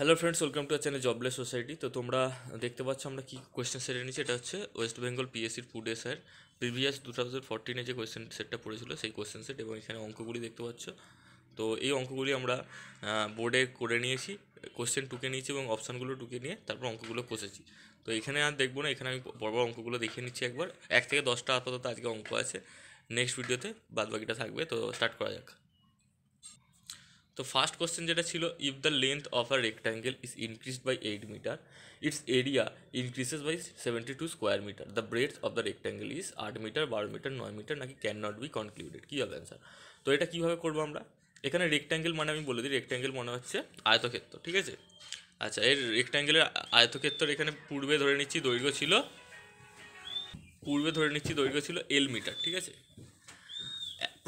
Hello friends welcome to channel jobless society তো তোমরা দেখতে পাচ্ছ, আমরা কি কোয়েশ্চেন সেটে নিচ্ছি এটা হচ্ছে West Bengal পিএসসির food SR previous two thousand ফোরটিনে যে কোয়েশ্চেন সেটটা পড়েছিল, সেই কোয়েশ্চেন সেট এবং এখানে অঙ্কগুলি দেখতে পাচ্ছ। তো এই অঙ্কগুলি আমরা বোর্ডে করে নিয়েছি কোয়েশ্চেন টুকে নিয়েছি এবং অপশানগুলো টুকে নিয়ে তারপর অঙ্কগুলো কষেছি। তো এখানে আর দেখব না, এখানে আমি বড় অঙ্কগুলো দেখিয়ে নিচ্ছি একবার। এক থেকে দশটা আপাতত আজকে অঙ্ক আছে নেক্সট ভিডিওতে বাদ বাকিটা থাকবে, তো স্টার্ট করা যাক। তো ফার্স্ট কোশ্চেন যেটা ছিল if the length of a rectangle is increased by eight metre its area increases by seventy two square metre the breadth of the rectangle is আট মিটার বারো মিটার নয় মিটার নাকি can not be concluded কী হবে answer তো এটা কীভাবে করব আমরা? এখানে রেক্ট্যাঙ্গেল মানে আমি বলে দিই রেক্ট্যাঙ্গেল মনে হচ্ছে আয়তক্ষেত্র, ঠিক আছে? আচ্ছা এর রেক্ট্যাঙ্গেলের আয়তক্ষেত্র এখানে পূর্বে ধরে নিচ্ছি দৈর্ঘ্য ছিল, পূর্বে ধরে নিচ্ছি দৈর্ঘ্য ছিল এল মিটার ঠিক আছে?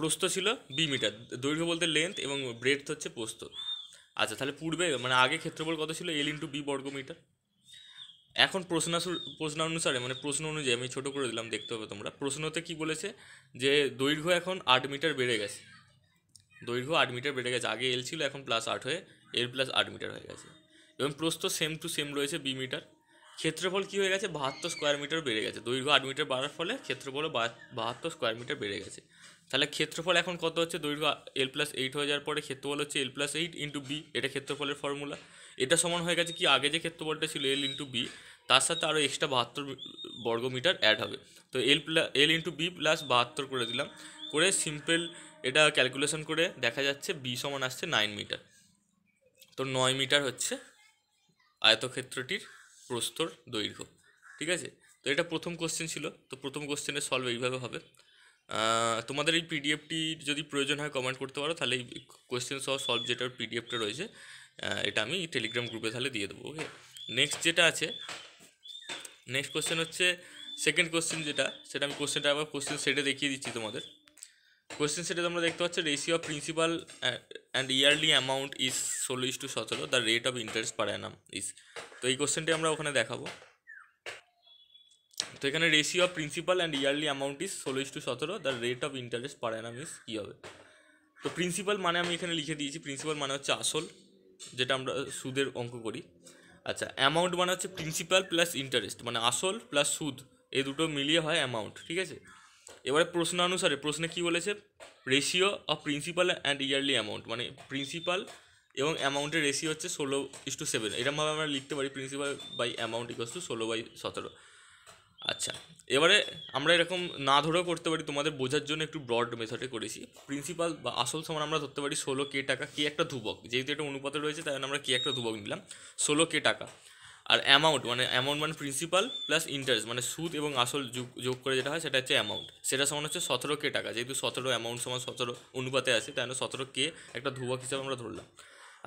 প্রস্থ ছিল বি মিটার, দৈর্ঘ্য বলতে লেন্থ এবং ব্রেথ হচ্ছে প্রস্থ। আচ্ছা তাহলে পূর্বে মানে আগে ক্ষেত্রফল কত ছিল? এল ইন্টু বি বর্গ মিটার। এখন প্রশ্ন প্রশ্ন অনুসারে মানে প্রশ্ন অনুযায়ী, আমি ছোটো করে দিলাম, দেখতে হবে তোমরা। প্রশ্নতে কি বলেছে? যে দৈর্ঘ্য এখন আট মিটার বেড়ে গেছে। দৈর্ঘ্য আট মিটার বেড়ে গেছে। আগে এল ছিল, এখন প্লাস আট হয়ে এল প্লাস আট মিটার হয়ে গেছে। এবং প্রস্থ সেম টু সেম রয়েছে বি মিটার। ক্ষেত্রফল কী হয়ে গেছে? বাহাত্তর স্কোয়ার মিটার বেড়ে গেছে। দৈর্ঘ্য আট মিটার বাড়ার ফলে ক্ষেত্রফলও বাহাত্তর স্কোয়ার মিটার বেড়ে গেছে। তাহলে ক্ষেত্রফল এখন কত হচ্ছে? দৈর্ঘ্য এল প্লাস এইট হয়ে যাওয়ার পরে ক্ষেত্রফল হচ্ছে L plus eight into B এটা ক্ষেত্রফলের ফর্মুলা এটা সমান হয়ে গেছে কি? আগে যে ক্ষেত্রফলটা ছিল এল ইন্টু বি তার সাথে আরও এক্সট্রা বাহাত্তর বর্গ মিটার অ্যাড হবে। তো L plus L into B plus বাহাত্তর করে দিলাম। করে সিম্পল এটা ক্যালকুলেশন করে দেখা যাচ্ছে বি সমান আসছে নাইন মিটার তো নয় মিটার হচ্ছে আয়তক্ষেত্রটির প্রস্তর দৈর্ঘ্য। ঠিক আছে? তো এটা প্রথম কোশ্চেন ছিল। তো প্রথম কোশ্চেনের সলভ এইভাবে হবে। তোমাদের এই পিডিএফটি যদি প্রয়োজন হয় কমেন্ট করতে পারো, তাহলে এই কোয়েশ্চেন সহ সলভ যেটার পিডিএফটা রয়েছে এটা আমি টেলিগ্রাম গ্রুপে তাহলে দিয়ে দেবো ওকে নেক্সট যেটা আছে নেক্সট কোশ্চেন হচ্ছে সেকেন্ড কোশ্চেন যেটা, সেটা আমি কোয়েশ্চেনটা আবার কোশ্চেন সেটে দেখিয়ে দিচ্ছি তোমাদের। কোশ্চেন সেটে তোমরা দেখতে পাচ্ছ ratio of principal and yearly amount is ষোলো ইস টু সতেরো the rate of interest per annum is তো এই কোয়েশ্চেনটি আমরা ওখানে দেখাবো। তো এখানে ratio of principal and yearly amount is ষোলো ইস টু সতেরো the rate of interest per annum is কী হবে? তো প্রিন্সিপাল মানে আমি এখানে লিখে দিয়েছি প্রিন্সিপাল মানে হচ্ছে আসল, যেটা আমরা সুদের অঙ্ক করি। আচ্ছা অ্যামাউন্ট মানে হচ্ছে প্রিন্সিপাল প্লাস ইন্টারেস্ট মানে আসল প্লাস সুদ, এই দুটো মিলিয়ে হয় অ্যামাউন্ট ঠিক আছে? এবারে প্রশ্ন অনুসারে প্রশ্নে কি বলেছে? Ratio of principal and yearly amount মানে প্রিন্সিপাল এবং অ্যামাউন্টের রেশিও হচ্ছে ষোলো ইস টু সেভেন এরকমভাবে আমরা লিখতে পারি principal by amount equals to ষোলো বাই সতেরো। আচ্ছা এবারে আমরা এরকম না ধরেও করতে পারি, তোমাদের বোঝার জন্য একটু ব্রড মেথডে করেছি। প্রিন্সিপাল বা আসল সমান আমরা ধরতে পারি ষোলো কে টাকা, কে একটা ধ্রুবক। যেহেতু এটা অনুপাতে রয়েছে, তাই আমরা কে একটা ধ্রুবক নিলাম, ষোলো কে টাকা। আর অ্যামাউন্ট মানে অ্যামাউন্ট মানে প্রিন্সিপাল প্লাস ইন্টারেস্ট মানে সুদ এবং আসল যোগ করে যেটা হয়, সেটা হচ্ছে অ্যামাউন্ট সেটা সমান হচ্ছে সতেরো কে টাকা, যেহেতু সতেরো অ্যামাউন্ট সমান সতেরো অনুপাতে আছে, তাই সতেরো কে একটা ধ্রুবক হিসাবে আমরা ধরলাম।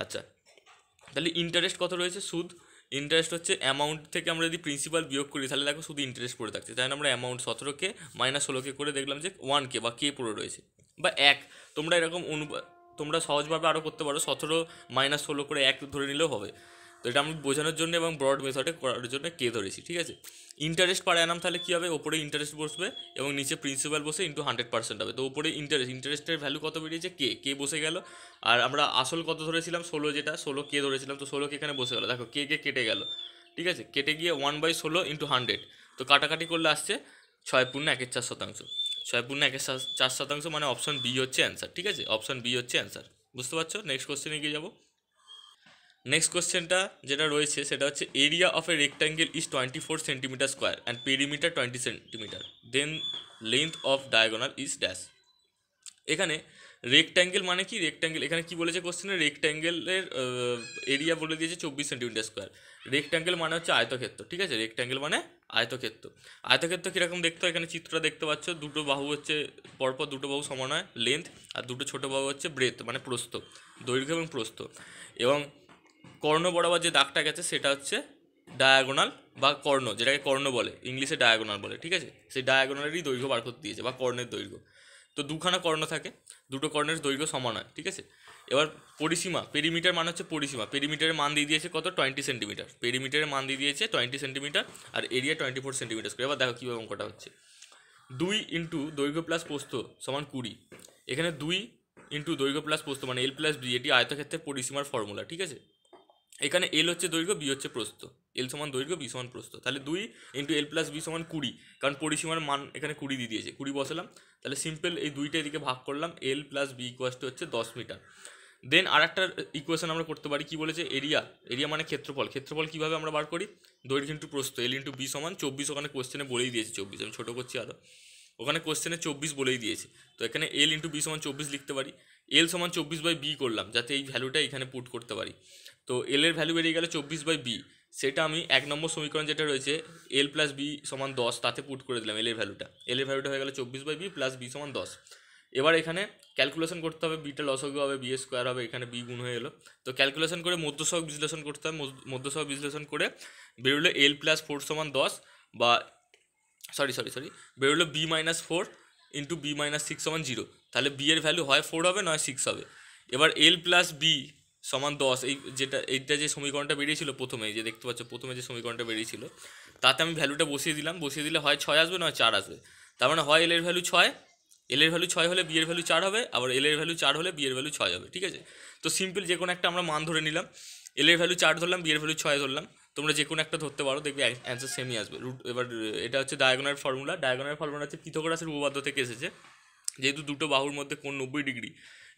আচ্ছা তাহলে ইন্টারেস্ট কত রয়েছে? সুদ ইন্টারেস্ট হচ্ছে অ্যামাউন্ট থেকে আমরা যদি প্রিন্সিপাল বিয়োগ করি, তাহলে দেখো শুধু ইন্টারেস্ট পড়ে থাকছে। তাই আমরা অ্যামাউন্ট সতেরোকে মাইনাস ষোলোকে করে দেখলাম যে ওয়ান কে বা কে পড়ে রয়েছে। বা এক, তোমরা এরকম অনুপা তোমরা সহজভাবে আরও করতে পারো, সতেরো মাইনাস ষোলো করে এক ধরে নিলেও হবে। তো এটা আমি বোঝানোর জন্য এবং ব্রড মেথডে করার জন্য কে ধরেছি, ঠিক আছে? ইন্টারেস্ট পার অ্যানাম তাহলে কী হবে? ওপরে ইন্টারেস্ট বসবে এবং নিচে প্রিন্সিপাল বসে ইন্টু হান্ড্রেড পার্সেন্ট হবে। তো ওপরে ইন্টারেস্ট ইন্টারেস্টের ভ্যালু কত বেরিয়েছে? কে কে বসে গেল? আর আমরা আসল কত ধরেছিলাম? ষোলো যেটা, ষোলো কে ধরেছিলাম? তো ষোলো কে এখানে বসে গেলো? দেখো, কে কে কেটে গেল, ঠিক আছে? কেটে গিয়ে ওয়ান বাই ষোলো ইন্টু হান্ড্রেড তো কাটাকাটি করলে আসছে ছয় পূর্ণ একের চার শতাংশ। ছয় পূর্ণ একের চার শতাংশ মানে অপশন বি হচ্ছে অ্যান্সার ঠিক আছে? অপশন বি হচ্ছে অ্যান্সার বুঝতে পারছ? নেক্সট কোশ্চেনে গিয়ে যাব। নেক্সট কোশ্চেনটা যেটা রয়েছে, সেটা হচ্ছে area of a rectangle is twenty four centimetre square and perimeter twenty centimetre then length of diagonal is dash এখানে রেক্ট্যাঙ্গেল মানে কি? রেক্ট্যাঙ্গেল এখানে কি বলেছে কোশ্চেনে রেক্ট্যাঙ্গেলের এরিয়া বলে দিয়েছে চব্বিশ সেন্টিমিটার স্কোয়ার রেক্ট্যাঙ্গেল মানে হচ্ছে আয়তক্ষেত্র, ঠিক আছে? রেক্ট্যাঙ্গেল মানে আয়তক্ষেত্র। আয়তক্ষেত্র কীরকম দেখতে হয়? এখানে চিত্রটা দেখতে পাচ্ছ, দুটো বাহু হচ্ছে পরপর দুটো বাহু সমান হয় লেন্থ আর দুটো ছোটো বাহু হচ্ছে ব্রেথ মানে প্রস্থ, দৈর্ঘ্য এবং প্রস্থ। এবং কর্ণ বরাবর যে দাগটা গেছে, সেটা হচ্ছে ডায়াগোনাল বা কর্ণ, যেটাকে কর্ণ বলে, ইংলিশে ডায়াগোনাল বলে, ঠিক আছে? সেই ডায়াগোনালেরই দৈর্ঘ্য বার করতে দিয়েছে, বা কর্ণের দৈর্ঘ্য। তো দুখানা কর্ণ থাকে, দুটো কর্ণের দৈর্ঘ্য সমান হয়, ঠিক আছে? এবার পরিসীমা পেরিমিটার মান হচ্ছে পরিসীমা পেরিমিটারের মান দিয়ে দিয়েছে কত? টোয়েন্টি সেন্টিমিটার পেরিমিটারের মান দিয়ে দিয়েছে টোয়েন্টি সেন্টিমিটার আর area twenty four centimetre square এবার দেখো কীভাবে অঙ্কটা হচ্ছে। দুই ইন্টু দৈর্ঘ্য প্লাস পোস্ত সমান কুড়ি। এখানে দুই ইন্টু দৈর্ঘ্য প্লাস পোস্ত মানে এল প্লাস বি এটি আয়তক্ষেত্রের পরিসীমার ফর্মুলা ঠিক আছে? এখানে এল হচ্ছে দৈর্ঘ্য বি হচ্ছে প্রস্থ। এল সমান দৈর্ঘ্য বি সমান প্রস্থ। তাহলে দুই ইন্টু এল প্লাস বি সমান কুড়ি, কারণ পরিসীমার মান এখানে কুড়ি দিয়ে দিয়েছে। কুড়ি বসালাম, তাহলে সিম্পল এই দুইটা এদিকে ভাগ করলাম এল প্লাস বি ইকুয়াসটা হচ্ছে দশ মিটার। দেন আর একটা ইকুয়েশন আমরা করতে পারি, কি বলেছে? এরিয়া এরিয়া মানে ক্ষেত্রফল। ক্ষেত্রফল কীভাবে আমরা বার করি? দৈর্ঘ্য ইন্টু প্রস্থ এল ইন্টু বি সমান চব্বিশ, ওখানে কোশ্চেনে বলেই দিয়েছে চব্বিশ, আমি ছোটো করছি আরও ওখানে কোশ্চেনে চব্বিশ বলেই দিয়েছে। তো এখানে এল ইন্টু বি সমান চব্বিশ লিখতে পারি। এল সমান চব্বিশ বাই বি করলাম, যাতে এই ভ্যালুটা এখানে পুট করতে পারি। তো এল এর ভ্যালু বেরিয়ে গেলে চব্বিশ বাই বি সেটা আমি এক নম্বর সমীকরণ যেটা রয়েছে এল প্লাস বি সমান দশ, তাতে পুট করে দিলাম এল এর ভ্যালুটা এল এর ভ্যালুটা হয়ে গেলে চব্বিশ বাই বি প্লাস বি সমান দশ। এবার এখানে ক্যালকুলেশন করতে হবে বিটা লসগু হবে বি স্কোয়ার হবে, এখানে বি গুণ হয়ে এলো। তো ক্যালকুলেশন করে মধ্যসহক বিশ্লেষণ করতে হবে মধ্যসহক বিশ্লেষণ করে বেরোলো এল প্লাস ফোর সমান দশ বা সরি সরি সরি বেরোলো B minus four into B minus six সমান জিরো তাহলে বি এর ভ্যালু হয় ফোর হবে, নয় সিক্স হবে। এবার এল প্লাস বি সমান দশ, এই যেটা, এইটা যে সমীকরণটা বেরিয়েছিল প্রথমে যে দেখতে পাচ্ছ প্রথমে যে সমীকরণটা বেরিয়েছিল, তাতে আমি ভ্যালুটা বসিয়ে দিলাম, বসিয়ে দিলে হয় ছয় আসবে নয় চার আসবে। তার মানে হয় এল এর ভ্যালু ছয় এল এর ভ্যালু ছয় হলে বিয়ের ভ্যালু চার হবে, আবার এল এর ভ্যালু চার হলে বিয়ের ভ্যালু ছয় হবে, ঠিক আছে? তো সিম্পল যে কোনো একটা আমরা মান ধরে নিলাম এল এর ভ্যালু চার ধরলাম বিয়ের ভ্যালু ছয় ধরলাম, তোমরা যে কোনো একটা ধরতে পারো, দেখবে অ্যান্সার সেমই আসবে। রুট এবার এটা হচ্ছে ডায়াগোনাল ফর্মুলা ডায়াগোনাল ফর্মুলা হচ্ছে পিথোগোরাসের উপপাদ্য থেকে এসেছে, যেহেতু দুটো বাহুর মধ্যে কোন নব্বই ডিগ্রি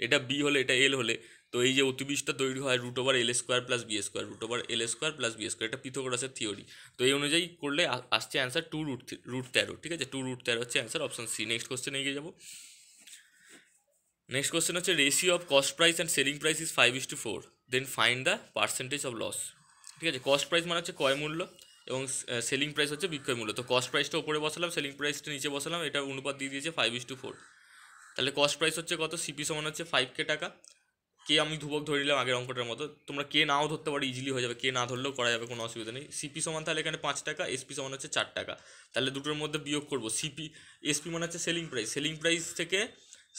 এটা বি হলে, এটা এল হলে, তো এই যে অতিবিষ্টা তৈরি হয় root over L square plus B square root over L square plus B square এটা পিথোগোরাসের থিওরি তো এই অনুযায়ী করলে আসছে অ্যান্সার টু রুট রুট তেরো, ঠিক আছে? টু রুট তেরো হচ্ছে অ্যান্সার অপশন সি নেক্সট কোশ্চেনে এগিয়ে যাব। নেক্সট কোশ্চেন হচ্ছে ratio of cost price and selling price is five is to four then find the percentage of loss ঠিক আছে? কস্ট প্রাইস মানে হচ্ছে ক্রয় মূল্য এবং সেলিং প্রাইস হচ্ছে বিক্রয় মূল্য। তো কস্ট প্রাইসটা উপরে বসালাম সেলিং প্রাইসটা নিচে বসালাম, এটা অনুপাত দিয়ে দিয়েছে ফাইভ ইস টু ফোর তাহলে কস্ট প্রাইস হচ্ছে কত? সিপি সমান হচ্ছে ফাইভ কে টাকা। কে আমি ধুবক ধরে নিলাম আগের অঙ্কটার মতো। তোমরা কে নাও ধরতে পারো ইজিলি হয়ে যাবে। কে না ধরলেও করা যাবে, কোনো অসুবিধা নেই। সিপি সমান তাহলে এখানে পাঁচ টাকা এসপি সমান হচ্ছে চার টাকা। তাহলে দুটোর মধ্যে বিয়োগ করব। সিপি এসপি মানে হচ্ছে সেলিং প্রাইস সেলিং প্রাইস থেকে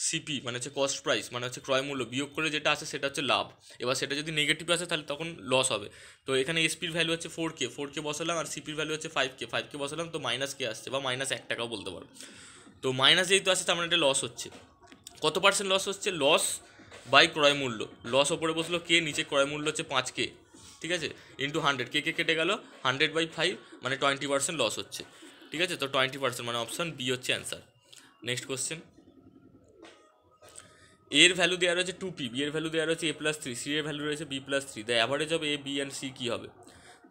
সিপি মানে হচ্ছে কস্ট প্রাইস মানে হচ্ছে ক্রয় মূল্য। বিয়োগ করে যেটা আসে সেটা হচ্ছে লাভ। এবার সেটা যদি নেগেটিভ আসে তাহলে তখন লস হবে। তো এখানে এসপির ভ্যালু হচ্ছে ফোর কে ফোর কে বসালাম আর সিপির ভ্যালু হচ্ছে ফাইভ কে ফাইভ কে বসালাম তো মাইনাস কে আসছে বা মাইনাস এক টাকাও বলতে পারো। তো মাইনাস যেহেতু আসছে, তার মানে এটা লস হচ্ছে। কত পার্সেন্ট লস হচ্ছে? লস বাই ক্রয় মূল্য। লস ওপরে বসল কে? নিচে ক্রয় মূল্য হচ্ছে পাঁচ কে। ঠিক আছে? ইন্টু হান্ড্রেড কে কে কেটে গেল? হান্ড্রেড বাই ফাইভ মানে টোয়েন্টি পার্সেন্ট লস হচ্ছে। ঠিক আছে? তো টোয়েন্টি পার্সেন্ট মানে অপশান বি হচ্ছে অ্যান্সার নেক্সট কোশ্চেন এর ভ্যালু দেওয়া রয়েছে টু পি বি এর ভ্যালু দেওয়া রয়েছে এ প্লাস থ্রি সি এর ভ্যালু রয়েছে B plus three the average of A B and C কী হবে?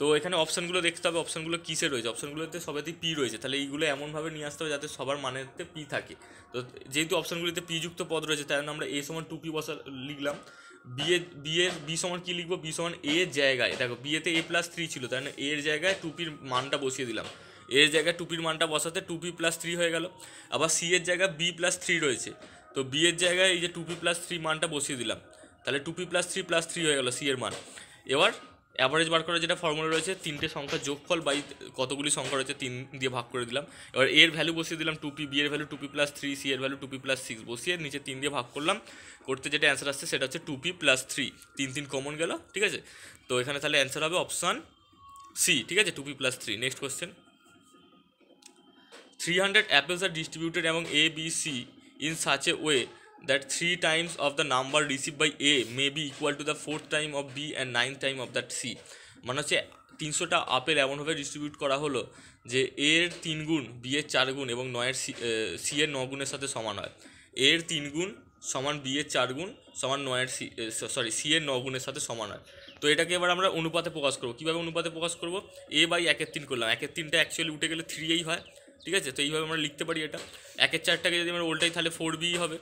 তো এখানে অপশানগুলো দেখতে হবে, অপশানগুলো কিসে রয়েছে? অপশানগুলোতে সবাইতেই পি রয়েছে। তাহলে এইগুলো এমনভাবে নিয়ে আসতে হবে যাতে সবার মানেতে পি থাকে। তো যেহেতু অপশানগুলিতে পি যুক্ত পদ রয়েছে, তাই জন্য আমরা এ সমান টু পি বসা লিখলাম। বি এর বি সমান কী লিখব? বি সমান এ জায়গায়। দেখো বি এতে এ প্লাস থ্রি ছিল, তাই জন্য এর জায়গায় টুপির মানটা বসিয়ে দিলাম। এর জায়গায় টুপির মানটা বসাতে টু পি প্লাস থ্রি হয়ে গেল। আবার সি এর জায়গায় বি প্লাস থ্রি রয়েছে। তো বি এর জায়গায় এই যে টু পি প্লাস থ্রি মানটা বসিয়ে দিলাম। তাহলে two P plus three plus three হয়ে গেল সি এর মান। এবার অ্যাভারেজ বার করার যেটা ফর্মুলা রয়েছে তিনটে সংখ্যা যোগফল বাই কতগুলি সংখ্যা রয়েছে তিন দিয়ে ভাগ করে দিলাম। এবার এর ভ্যালু বসিয়ে দিলাম টু পি বি এর value two P plus three C এর value two P plus six বসিয়ে নিচে তিন দিয়ে ভাগ করলাম। করতে যেটা অ্যান্সার আসছে সেটা হচ্ছে টু পি প্লাস থ্রি তিন তিন কমন গেল ঠিক আছে? তো এখানে তাহলে অ্যান্সার হবে অপশান সি ঠিক আছে? Two P plus three next question 300 apples are distributed among A, B, C in such a way that three times of the number received by A may be equal to the fourth time of B and ninth time of that C. মানে হচ্ছে তিনশোটা apple এমনভাবে distribute করা হলো যে এর তিন গুণ বি এর চার গুণ এবং নয়ের সি এর ন গুণের সাথে সমান হয়। এর তিন গুণ সমান বি এর চার গুণ সমান নয়ের সি সরি সি এর ন গুণের সাথে সমান হয়। তো এটাকে এবার আমরা অনুপাতে প্রকাশ করব। কীভাবে অনুপাতে প্রকাশ করব? এ বাই একের তিন করলাম। একের তিনটা অ্যাকচুয়ালি উঠে গেলে থ্রি হয়। ঠিক আছে? তো এইভাবে আমরা লিখতে পারি এটা। একের চারটাকে যদি আমরা উল্টাই তাহলে ফোর বি হবে।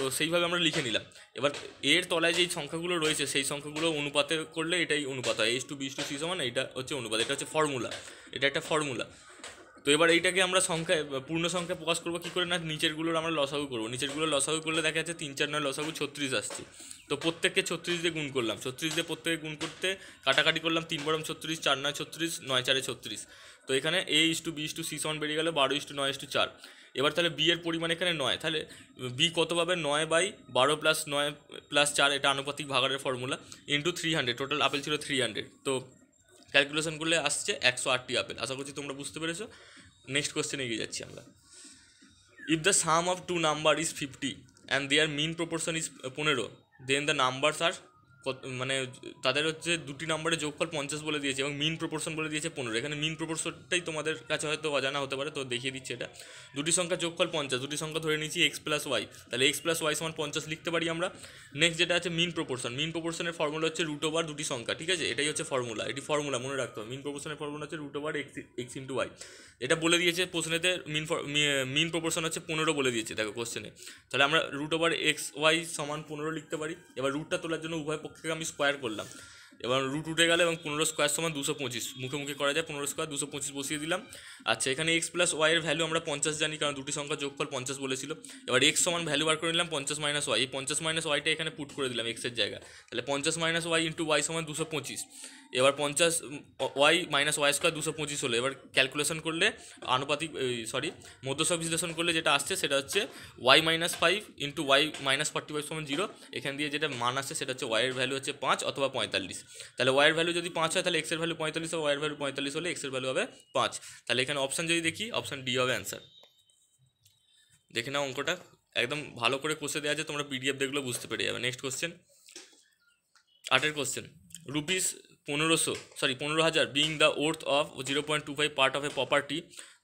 তো সেইভাবে আমরা লিখে নিলাম। এবার এর তলায় যেই সংখ্যাগুলো রয়েছে, সেই সংখ্যাগুলো অনুপাতে করলে এটাই অনুপাত হয়। এইচ টু বিস টু সি সমান এইটা হচ্ছে অনুপাত, এটা হচ্ছে ফর্মুলা এটা একটা ফর্মুলা তো এবার এইটাকে আমরা সংখ্যায় পূর্ণ সংখ্যায় প্রকাশ করব কী করে না, নিচেরগুলোর আমরা লসাগু করব। নিচেরগুলো লসাগু করলে দেখা যাচ্ছে তিন, চার, নয়, লসাগু ছত্রিশ আসছে। তো প্রত্যেককে ছত্রিশ দিয়ে গুণ করলাম। ছত্রিশ দিয়ে প্রত্যেকে গুণ করতে কাটাকাটি করলাম তিন বরম ছত্রিশ, চার, নয়, ছত্রিশ, নয়, চারে ছত্রিশ। তো এখানে A is to B is to C সমান বেরিয়ে গেল, বারো ইস টু নয় ইস টু চার। এবার তাহলে বি এর পরিমাণ এখানে নয়। তাহলে বি কত পাবে? নয় বাই বারো প্লাস নয় প্লাস চার, এটা আনুপাতিক ভাগারের formula into three hundred total apple ছিল থ্রি হান্ড্রেড তো ক্যালকুলেশন করলে আসছে একশো আটটি আপেল। আশা করছি তোমরা বুঝতে পেরেছ। নেক্সট কোশ্চেনে এগিয়ে যাচ্ছি আমরা। If the sum of two number is fifty and their mean proportion is পনেরো দেন দ্য নাম্বারস আর মানে তাদের হচ্ছে দুটি নম্বরে যোগফল পঞ্চাশ বলে দিয়েছে এবং মিন প্রপোর্শন বলে দিয়েছে পনেরো। এখানে মিন প্রপোর্শনটাই তোমাদের কাছে হয়তো অজানা হতে পারে, তো দেখিয়ে দিচ্ছে এটা। দুটি সংখ্যা যোগফল পঞ্চাশ, দুটি সংখ্যা ধরে নিয়েছি এক্স প্লাস ওয়াই তাহলে এক্স প্লাস ওয়াই সমান পঞ্চাশ লিখতে পারি আমরা। নেক্সট যেটা আছে মিন প্রপোর্শন মিন প্রপোর্শনের ফর্মুলা হচ্ছে রুট ওভার দুটি সংখ্যা, ঠিক আছে? এটাই হচ্ছে ফর্মুলা এটি ফর্মুলা মনে রাখতে হবে। মিন প্রপোর্শনের ফর্মুলা হচ্ছে root over X X into Y এটা বলে দিয়েছে প্রশ্নেতে মিন মিন প্রপোর্শন হচ্ছে পনেরো বলে দিয়েছে, দেখো কোশ্চেনে তাহলে আমরা রুট ওভার এক্স ওয়াই সমান পনেরো লিখতে পারি। এবার রুটটা তোলার জন্য উভয় পক্ষকে আমি স্কোয়ার করলাম। এবং রুট উঠে গেল এবং পনেরো স্কোয়ার সমান দুশো পঁচিশ। মুখে মুখে করা যায় পনেরো স্কোয়ার দুশো পঁচিশ বসিয়ে দিলাম। আচ্ছা এখানে এক্স প্লাস ওয়াইয়ের ভ্যালু আমরা পঞ্চাশ জানি, কারণ দুটি সংখ্যা যোগফল পঞ্চাশ বলেছিল। এবার এক্স সমান ভ্যালু বার করে নিলাম, পঞ্চাশ মাইনাস ওয়াই এই পঞ্চাশ মাইনাস ওয়াইটা এখানে পুট করে দিলাম এক্সের জায়গা তাহলে পঞ্চাশ মাইনাস ওয়াই ইন্টু ওয়াই সমান দুশো পঁচিশ। এবার পঞ্চাশ ওয়াই মাইনাস ওয়াই স্কোয়ার দুশো পঁচিশ হলো। এবার ক্যালকুলেশন করলে, আনুপাতিক সরি মধ্যসব বিশ্লেষণ করলে যেটা আসছে সেটা হচ্ছে Y minus five into Y minus forty five সমান জিরো এখান দিয়ে যেটা মান আসছে সেটা হচ্ছে ওয়াইয়ের ভ্যালু হচ্ছে পাঁচ অথবা পঁয়তাল্লিশ। তাহলে ওয়াইয়ের ভ্যালু যদি পাঁচ হয়, তাহলে এক্সের ভ্যালু পঁয়তাল্লিশ হবে ওয়াইয়ের ভ্যালু পঁয়তাল্লিশ হলে এক্সের ভ্যালু হবে পাঁচ। তাহলে এখানে অপশান যদি দেখি অপশান ডি হবে অ্যান্সার দেখে নাও অঙ্কটা। একদম ভালো করে কষে দেওয়া আছে, তোমরা পিডিএফ দেখলেও বুঝতে পেরে যাবে। নেক্সট কোশ্চেন আটের কোশ্চেন রুপিস পনেরোশো সরি পনেরো হাজার being the worth of zero point two five part of a property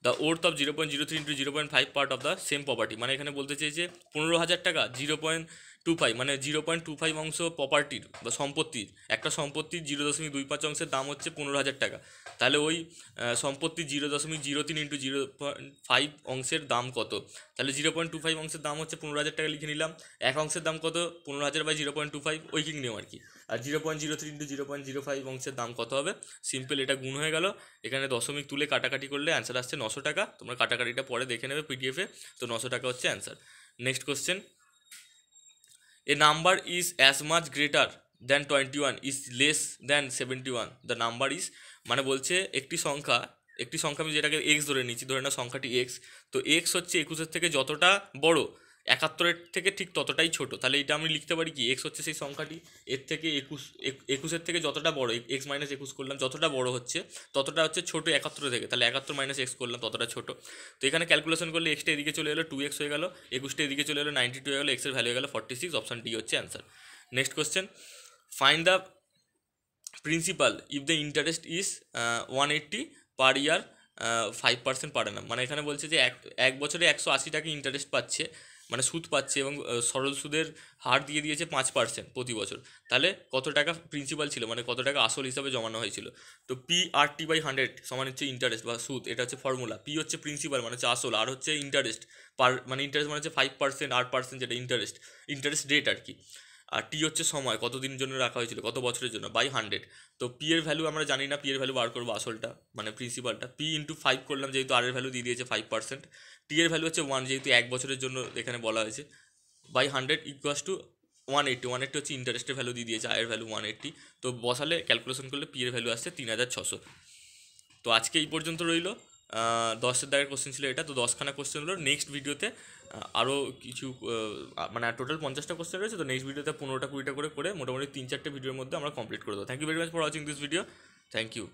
the worth of zero point zero three into zero point five part of the same property মানে এখানে বলতে চেয়েছে পনেরো হাজার টাকা জিরো পয়েন্ট টু ফাইভ মানে zero point two five অংশ প্রপার্টির বা সম্পত্তির একটা সম্পত্তির জিরো দশমিক দুই পাঁচ অংশের দাম হচ্ছে পনেরো হাজার টাকা তাহলে ওই সম্পত্তি জিরো দশমিক জিরো তিন ইন্টু জিরো পয়েন্ট ফাইভ অংশের দাম কত তাহলে জিরো পয়েন্ট টু ফাইভ অংশের দাম হচ্ছে পনেরো হাজার টাকা লিখে নিলাম এক অংশের দাম কত পনেরো হাজার by zero point two five ওইকিং নিয়ম আর কি আর zero point zero three into zero point zero five অংশের দাম কত হবে? সিম্পল এটা গুণ হয়ে গেল। এখানে দশমিক তুলে কাটাকাটি করলে অ্যান্সার আসছে নশো টাকা। তোমরা কাটাকাটিটা পরে দেখে নেবে পিডিএফে তো নশো টাকা হচ্ছে answer next question a number is as much greater than twenty one is less than seventy one the number is মানে বলছে একটি সংখ্যা একটি সংখ্যা আমি যেটাকে এক্স ধরে নিচ্ছি ধরে না সংখ্যাটি এক্স তো এক্স হচ্ছে একুশের থেকে যতটা বড় একাত্তরের থেকে ঠিক ততটাই ছোট। তাহলে এটা আমি লিখতে পারি কি? এক্স হচ্ছে সেই সংখ্যাটি, এর থেকে একুশ, এক- একুশের থেকে যতটা বড় এক্স মাইনাস একুশ করলাম, যতটা বড় হচ্ছে, ততটা হচ্ছে ছোট একাত্তর থেকে। তাহলে একাত্তর মাইনাস এক্স করলাম, ততটা ছোট। তো এখানে ক্যালকুলেশন করলে এক্সটা এদিকে চলে এলো টু এক্স হয়ে গেল একুশটা এদিকে চলে এলো নাইনটি টু হয়ে গেলো এক্সের ভ্যালু হয়ে গেলো ফর্টি সিক্স অপশন ডি হচ্ছে answer next question find the principal if the interest is one eighty per year five percent per annum. মানে এখানে বলছে যে এক এক বছরে একশো আশি টাকা ইন্টারেস্ট পাচ্ছে। মানে সুদ পাচ্ছে এবং সরল সুদের হার দিয়ে দিয়েছে পাঁচ পার্সেন্ট প্রতি বছর। তাহলে কত টাকা প্রিন্সিপাল ছিল? মানে কত টাকা আসল হিসাবে জমানো হয়েছিল? তো P R T by hundred সমান হচ্ছে ইন্টারেস্ট বা সুদ, এটা হচ্ছে ফর্মুলা পি হচ্ছে প্রিন্সিপাল মানে হচ্ছে আসল, আর হচ্ছে ইন্টারেস্ট পার মানে ইন্টারেস্ট মানে হচ্ছে ফাইভ পার্সেন্ট আট পার্সেন্ট যেটা ইন্টারেস্ট ইন্টারেস্ট রেট আর কি। আর টি হচ্ছে সময় কতদিনের জন্য রাখা হয়েছিল, কত বছরের জন্য? বাই হান্ড্রেড তো পি এর ভ্যালু আমরা জানি না পি এর ভ্যালু বার করব আসলটা মানে প্রিন্সিপালটা পি ইন্টু ফাইভ করলাম, যেহেতু আর এর ভ্যালু দিয়ে দিয়েছে ফাইভ পার্সেন্ট টি এর ভ্যালু হচ্ছে ওয়ান যেহেতু এক বছরের জন্য এখানে বলা হয়েছে। By hundred equals to one eighty one eighty হচ্ছে ইন্টারেস্টের ভ্যালু দিয়ে দিয়েছে আয়ের ভ্যালু ওয়ান এইট্টি তো বসালে ক্যালকুলেশন করলে পি এর ভ্যালু আসছে তিন হাজার ছশো। তো আজকে এই পর্যন্ত রইল। দশের দাগের কোশ্চেন ছিল এটা, তো দশখানা কোশ্চেন হলো। নেক্সট ভিডিওতে আরও কিছু মানে টোটাল পঞ্চাশটা কোশ্চেন রয়েছে, তো নেক্সট ভিডিওতে পনেরোটা কুড়িটা করে করে মোটামুটি তিন চারটে ভিডিওর মধ্যে আমরা কমপ্লিট করে দেবো। Thank you very much for watching this video thank you